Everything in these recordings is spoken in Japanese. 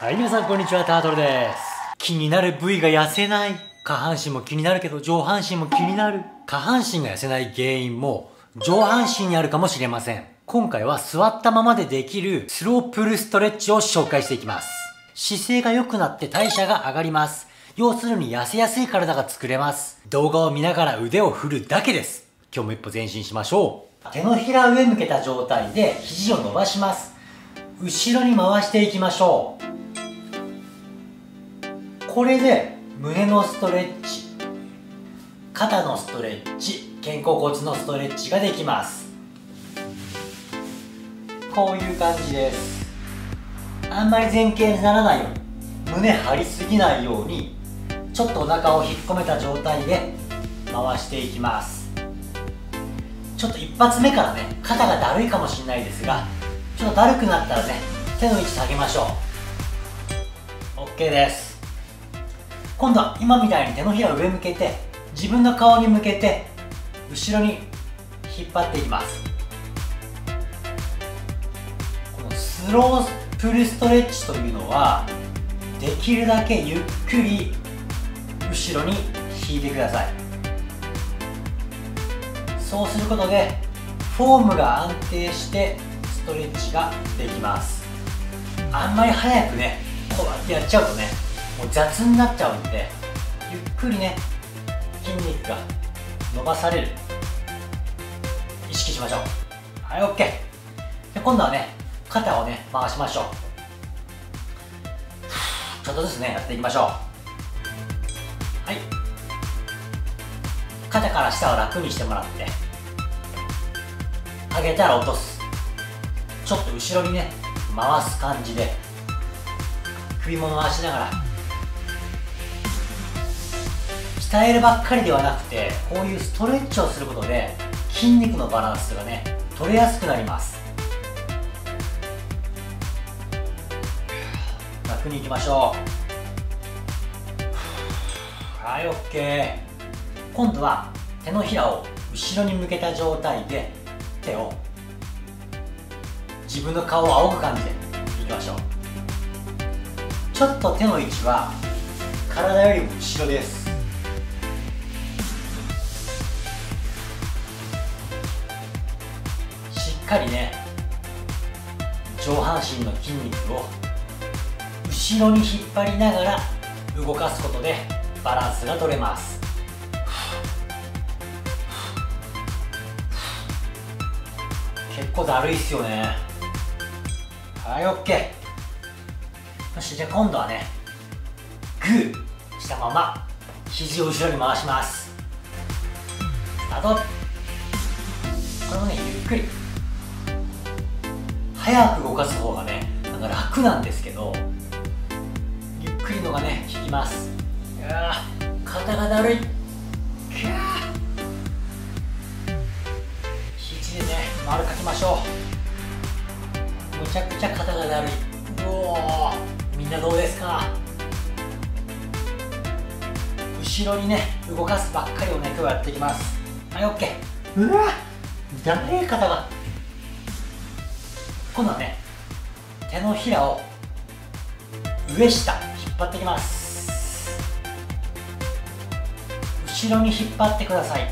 はい、皆さんこんにちは、タートルです。気になる部位が痩せない。下半身も気になるけど、上半身も気になる。下半身が痩せない原因も、上半身にあるかもしれません。今回は座ったままでできるスロープルストレッチを紹介していきます。姿勢が良くなって代謝が上がります。要するに痩せやすい体が作れます。動画を見ながら腕を振るだけです。今日も一歩前進しましょう。手のひら上向けた状態で肘を伸ばします。後ろに回していきましょう。これで胸のストレッチ。肩のストレッチ。肩甲骨のストレッチができます。こういう感じです。あんまり前傾にならないように胸張りすぎないようにちょっとお腹を引っ込めた状態で回していきます。ちょっと一発目からね肩がだるいかもしれないですがちょっとだるくなったらね手の位置下げましょう。OK です。今度は今みたいに手のひらを上向けて自分の顔に向けて後ろに引っ張っていきます。このスロープルストレッチというのはできるだけゆっくり後ろに引いてください。そうすることでフォームが安定してストレッチができます。あんまり早くねこうやってやっちゃうとねもう雑になっちゃうんでゆっくりね筋肉が伸ばされる。意識しましょう。はい OK で今度はね肩をね回しましょう。ちょっとずつねやっていきましょう。はい。肩から下を楽にしてもらって上げたら落とす。ちょっと後ろにね回す感じで首も回しながら鍛えるばっかりではなくてこういうストレッチをすることで筋肉のバランスがね取れやすくなります。楽にいきましょう。はい OK 今度は手のひらを後ろに向けた状態で手を自分の顔を仰ぐ感じでいきましょう。ちょっと手の位置は体よりも後ろです。かりね上半身の筋肉を後ろに引っ張りながら動かすことでバランスが取れます。結構だるいっすよね。はい OK よしじゃあ今度はねグーしたまま肘を後ろに回します。スタート。これもねゆっくり。早く動かす方がねなんか楽なんですけどゆっくりのがね効きます。いや肩がだるい。肘でね丸かきましょう。むちゃくちゃ肩がだるい。うおみんなどうですか？後ろにね動かすばっかりをね今日やっていきます。はい OK うわだれ肩が。今度はね手のひらを上下引っ張っていきます。後ろに引っ張ってください。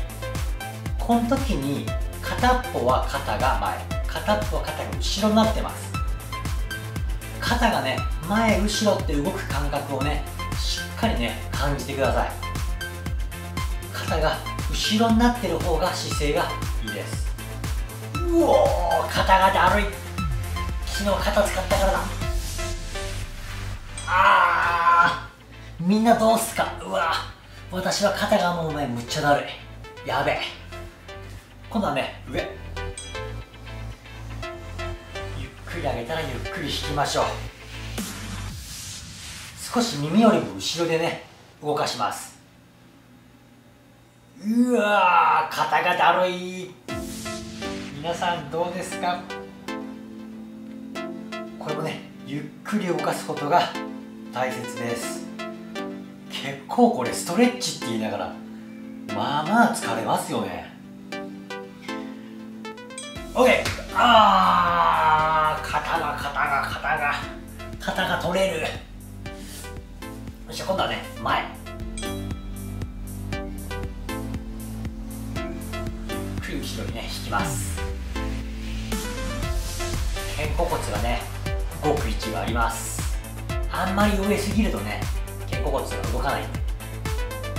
この時に片っぽは肩が前片っぽは肩が後ろになってます。肩がね前後ろって動く感覚をねしっかりね感じてください。肩が後ろになってる方が姿勢がいいです。うおー肩がだるい。昨日肩使ったからだ。あー。みんなどうすか？うわ。私は肩がもうねむっちゃだるい。やべえ。今度はね上。ゆっくり上げたらゆっくり引きましょう。少し耳よりも後ろでね動かします。うわ肩がだるい。皆さんどうですか？これもねゆっくり動かすことが大切です。結構これストレッチって言いながらまあまあ疲れますよね。OK あー肩が肩が肩が肩が取れる。よしゃ今度はね前。後ろにね引きます。肩甲骨がね動く位置があります。あんまり上すぎるとね肩甲骨が動かない。んで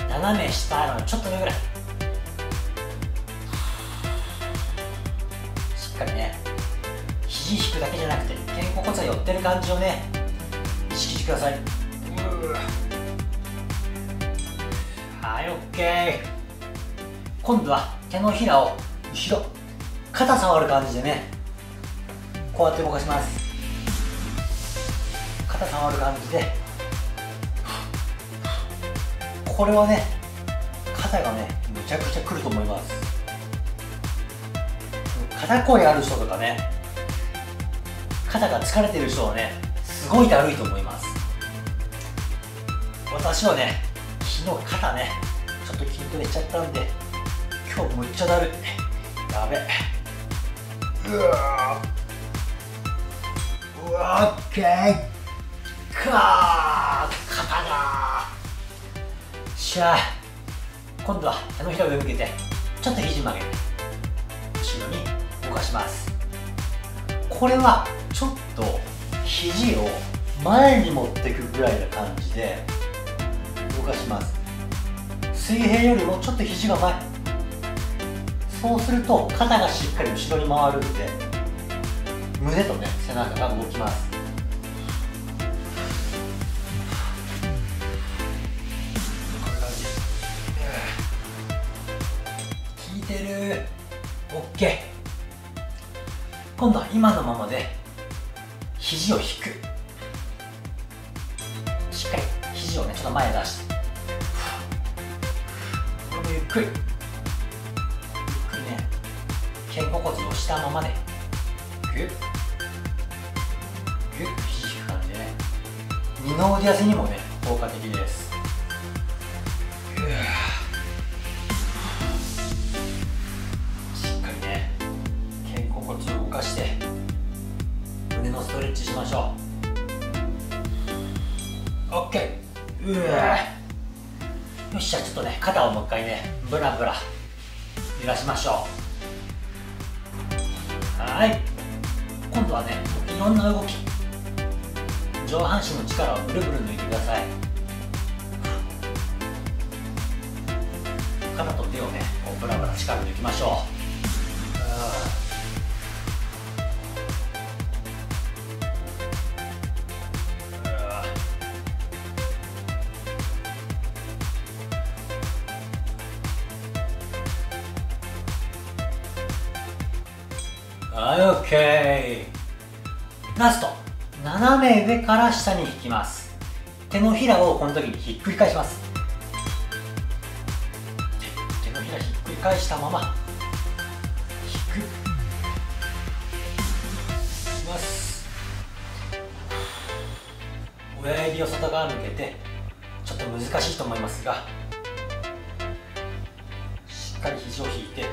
斜め下のちょっと上ぐらい。しっかりね肘引くだけじゃなくて肩甲骨が寄ってる感じをね意識してください。はい OK 今度は手のひらを後ろ肩触る感じでねこうやって動かします。肩触る感じでこれはね肩がねむちゃくちゃくると思います。肩こりある人とかね肩が疲れてる人はねすごいだるいと思います。私はね昨日肩ねちょっと筋トレしちゃったんで今日むっちゃだるい。やべ。うわうわオッケーかー肩がしゃあ今度は手のひらを上向けてちょっと肘曲げ。て後ろに動かしますこれはちょっと肘を前に持っていくぐらいな感じで動かします水平より。もちょっと肘が前そうすると肩がしっかり。後ろに回るんで胸とね背中が動きます効いてる。OK 今度は今のままで肘を引く。しっかり肘をねちょっと前に出して。これもゆっくり。ゆっくりね。肩甲骨をしたままで。グッグッ肘引く感じでね。二の腕痩せにもね効果的です。肩甲骨を動かして胸のストレッチしましょう。OK うわよっしゃちょっとね肩をもう一回ねブラブラ揺らしましょう。はい。今度はねいろんな動き。上半身の力をブルブル抜いてください。肩と手をねこうブラブラ力抜きましょう。はい OK ラスト。斜め上から下に引きます。手のひらをこの時にひっくり返します。手のひらひっくり返したまま。引く。します親指を外側向けてちょっと難しいと思いますがしっかり肘を引いて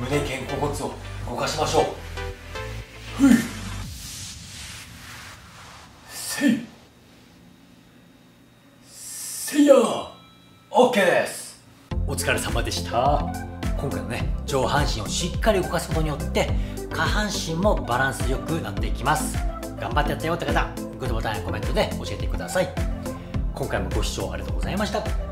胸肩甲骨を動かしましょう。ふい。せい。せいや。OK です。お疲れ様でした。今回のね上半身をしっかり動かすことによって下半身もバランスよくなっていきます。頑張ってやったよって方グッドボタンやコメントで教えてください。今回もご視聴ありがとうございました